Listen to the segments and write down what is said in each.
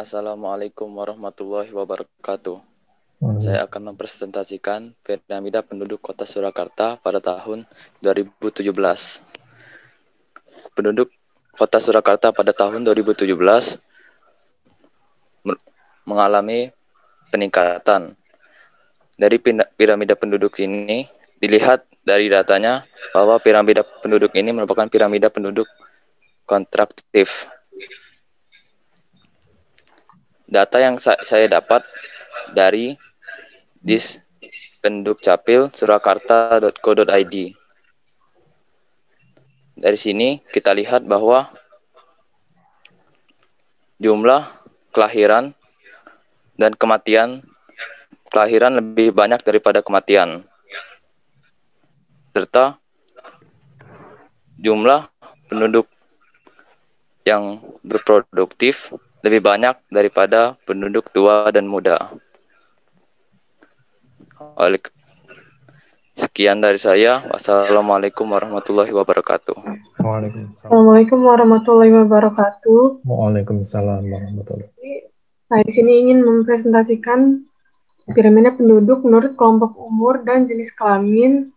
Assalamualaikum warahmatullahi wabarakatuh. Saya akan mempresentasikan piramida penduduk kota Surakarta pada tahun 2017. Penduduk kota Surakarta pada tahun 2017 mengalami peningkatan. Dari piramida penduduk ini dilihat dari datanya bahwa piramida penduduk ini merupakan piramida penduduk kontraktif data yang sa saya dapat dari dis penduk capil surakarta.co.id. Dari sini kita lihat bahwa jumlah kelahiran dan kematian kelahiran lebih banyak daripada kematian. Serta jumlah penduduk yang berproduktif lebih banyak daripada penduduk tua dan muda. Oleh sekian dari saya. Wassalamualaikum warahmatullahi wabarakatuh. Waalaikumsalam. Assalamualaikum warahmatullahi wabarakatuh. Waalaikumsalam warahmatullahi. Saya di sini ingin mempresentasikan piramida penduduk menurut kelompok umur dan jenis kelamin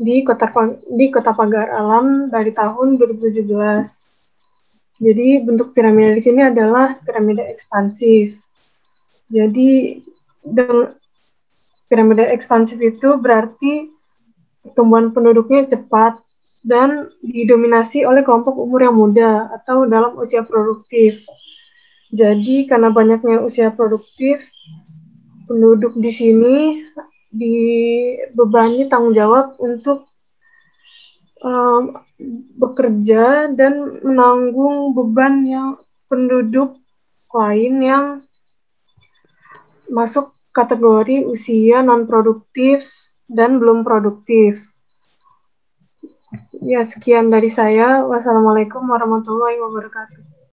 di kota di kota Pagar Alam dari tahun 2017. Jadi bentuk piramida di sini adalah piramida ekspansif. Jadi piramida ekspansif itu berarti pertumbuhan penduduknya cepat dan didominasi oleh kelompok umur yang muda atau dalam usia produktif. Jadi karena banyaknya usia produktif, penduduk di sini dibebani tanggung jawab untuk um, bekerja dan menanggung beban yang penduduk lain yang masuk kategori usia non produktif dan belum produktif. Ya, sekian dari saya. Wassalamualaikum warahmatullahi wabarakatuh.